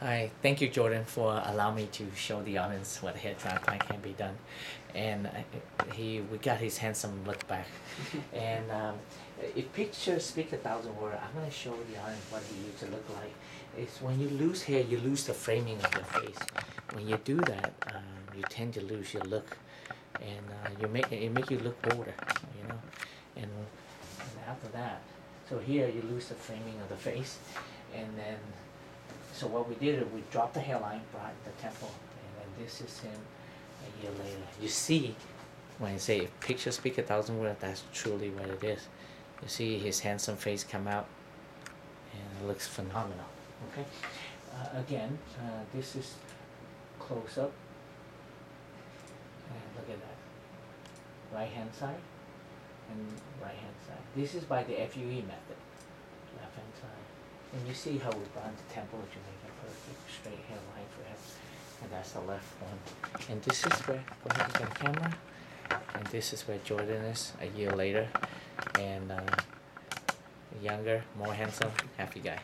Hi, thank you, Jordan, for allowing me to show the audience what hair transplant can be done. And uh, he, we got his handsome look back. and um, if pictures speak a thousand words, I'm gonna show the audience what he used to look like. It's when you lose hair, you lose the framing of the face. When you do that, um, you tend to lose your look, and uh, you make it make you look older, you know. And, and after that, so here you lose the framing of the face, and then so what we did is we dropped the hairline, brought the temple, and then this is him a year later. You see, when I say if pictures speak a thousand words, that's truly what it is. You see his handsome face come out, and it looks phenomenal. Okay, uh, again, uh, this is close up, and look at that. Right hand side, and right hand side. This is by the FUE method, left hand side. And you see how we brought the temple to make a perfect straight hairline for him. And that's the left one. And this is where, go ahead and get a camera. And this is where Jordan is a year later. And uh, younger, more handsome, happy guy.